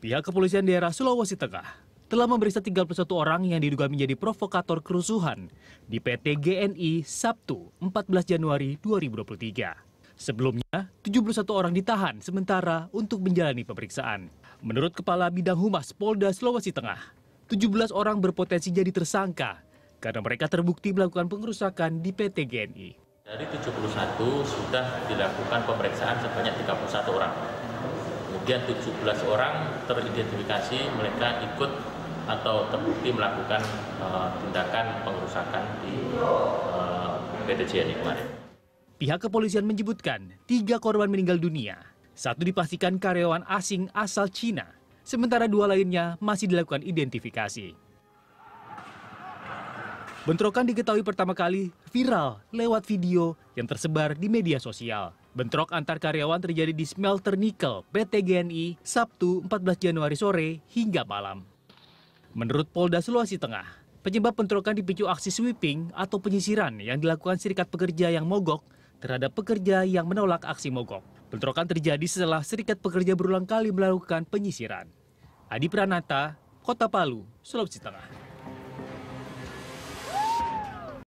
Pihak kepolisian daerah Sulawesi Tengah telah memeriksa 31 orang yang diduga menjadi provokator kerusuhan di PT GNI Sabtu 14 Januari 2023. Sebelumnya, 71 orang ditahan sementara untuk menjalani pemeriksaan. Menurut Kepala Bidang Humas Polda Sulawesi Tengah, 17 orang berpotensi jadi tersangka karena mereka terbukti melakukan pengerusakan di PT GNI. Dari 71 sudah dilakukan pemeriksaan sebanyak 31 orang. Kemudian 17 orang teridentifikasi mereka ikut atau terbukti melakukan uh, tindakan pengerusakan di uh, PT JNI kemarin. Pihak kepolisian menyebutkan tiga korban meninggal dunia. Satu dipastikan karyawan asing asal Cina, sementara dua lainnya masih dilakukan identifikasi. Bentrokan diketahui pertama kali viral lewat video yang tersebar di media sosial. Bentrok antar karyawan terjadi di smelter nikel PT GNI Sabtu 14 Januari sore hingga malam. Menurut Polda Sulawesi Tengah, penyebab bentrokan dipicu aksi sweeping atau penyisiran yang dilakukan serikat pekerja yang mogok terhadap pekerja yang menolak aksi mogok. Bentrokan terjadi setelah serikat pekerja berulang kali melakukan penyisiran. Adi Pranata, Kota Palu, Sulawesi Tengah.